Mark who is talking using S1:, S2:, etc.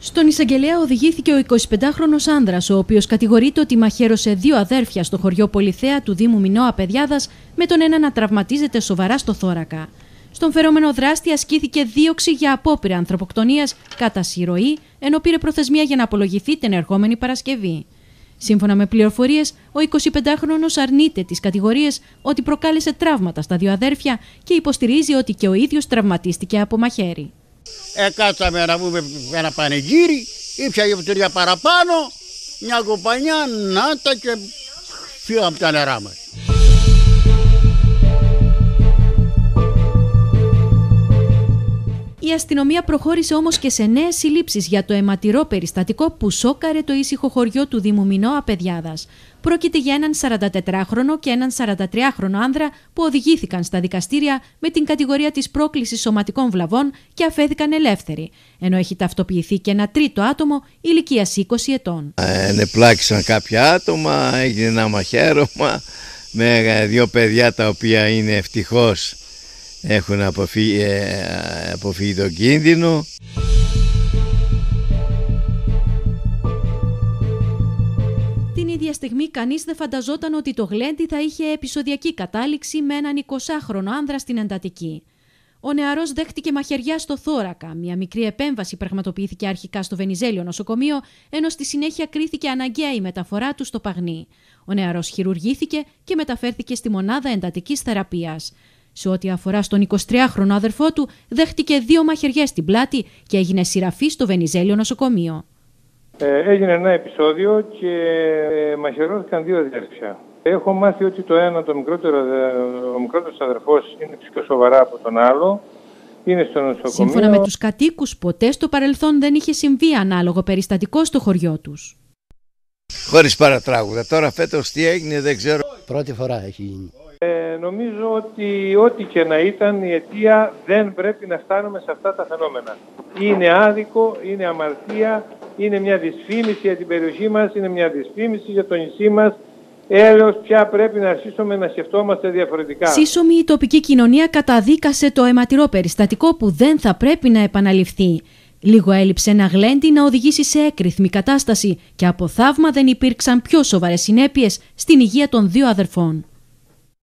S1: Στον εισαγγελέα οδηγήθηκε ο 25χρονος άνδρας, ο οποίος κατηγορείται ότι μαχαίρωσε δύο αδέρφια στο χωριό Πολυθέα του Δήμου Μινώα Παιδιάδας, με τον ένα να τραυματίζεται σοβαρά στο θώρακα. Στον φερόμενο δράστη ασκήθηκε δίωξη για απόπειρα ανθρωποκτονίας κατά συρροή, ενώ πήρε προθεσμία για να απολογηθεί την ερχόμενη Παρασκευή. Σύμφωνα με πληροφορίες, ο 25χρονο αρνείται τις κατηγορίες ότι προκάλεσε τραύματα στα δύο αδέρφια και υποστηρίζει ότι και ο ίδιος τραυματίστηκε από μαχαίρι.
S2: Εκάτσαμε να πούμε ένα πανηγύρι, ήπια η παραπάνω, μια κομπανιά, νάτα και φύγαμε από τα νερά μας.
S1: Η αστυνομία προχώρησε όμως και σε νέες συλλήψεις για το αιματηρό περιστατικό που σόκαρε το ήσυχο χωριό του Δήμου Μινώ Απεδιάδας. Πρόκειται για έναν 44χρονο και έναν 43χρονο άνδρα που οδηγήθηκαν στα δικαστήρια με την κατηγορία της πρόκλησης σωματικών βλαβών και αφέθηκαν ελεύθεροι, ενώ έχει ταυτοποιηθεί και ένα τρίτο άτομο ηλικίας 20 ετών.
S3: Ενεπλάκησαν κάποια άτομα, έγινε ένα μαχαίρωμα με δύο παιδιά τα οποία είναι ευτυχώς έχουν αποφύγει, ε, αποφύγει τον κίνδυνο.
S1: Την ίδια στιγμή κανείς δεν φανταζόταν ότι το γλέντι θα είχε επεισοδιακή κατάληξη με έναν 20χρονο άνδρα στην εντατική. Ο νεαρός δέχτηκε μαχαιριά στο θώρακα. Μια μικρή επέμβαση πραγματοποιήθηκε αρχικά στο Βενιζέλιο νοσοκομείο, ενώ στη συνέχεια κρίθηκε αναγκαία η μεταφορά του στο Παγνί. Ο νεαρός χειρουργήθηκε και μεταφέρθηκε στη μονάδα εντατικής θεραπείας. Σε ό,τι αφορά στον 23χρονο αδερφό του, δέχτηκε δύο μαχαιριές στην πλάτη και έγινε σειραφή στο Βενιζέλιο νοσοκομείο.
S4: Ε, έγινε ένα επεισόδιο και ε, μαχαιρώθηκαν δύο αδέρφια. Έχω μάθει ότι το ένα, το μικρότερο, ο μικρότερος αδερφός είναι πιο σοβαρά από τον άλλο. Είναι στο νοσοκομείο.
S1: Σύμφωνα με τους κατοίκους, ποτέ στο παρελθόν δεν είχε συμβεί ανάλογο περιστατικό στο χωριό τους.
S3: Χωρίς παρατράγουδα. Τώρα φέτος τι έγινε δεν ξέρω.
S5: Πρώτη φορά έχει γίνει.
S4: Ε, νομίζω ότι ό,τι και να ήταν η αιτία δεν πρέπει να φτάνουμε σε αυτά τα φαινόμενα. Είναι άδικο, είναι αμαρτία, είναι μια δυσφήμιση για την περιοχή μας, είναι μια δυσφήμιση για το νησί μας. Έλεος πια πρέπει να αρχίσουμε να σκεφτόμαστε διαφορετικά.
S1: Σύσσωμη η τοπική κοινωνία καταδίκασε το αιματηρό περιστατικό που δεν θα πρέπει να επαναληφθεί. Λίγο έλειψε ένα γλέντι να οδηγήσει σε έκρηθμη κατάσταση και από θαύμα δεν υπήρξαν πιο σοβαρές συνέπειες στην υγεία των δύο αδερφών.